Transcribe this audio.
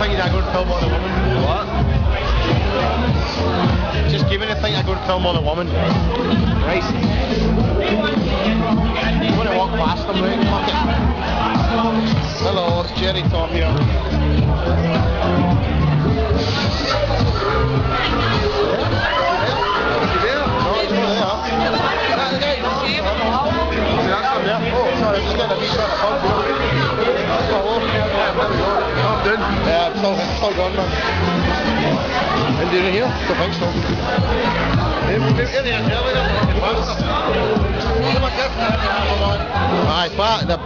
think you'd a good film on a woman. What? Just give me a think a good film on a woman. Right. I'm gonna walk past them, right? Fuck it. Hello, it's Jerry Tom here. No, it's not there. That the guy? Yeah. Oh, sorry, I'm just getting a wee shot of pub. Man. And doing it here? Don't think so. Maybe, maybe, maybe, Aye, back the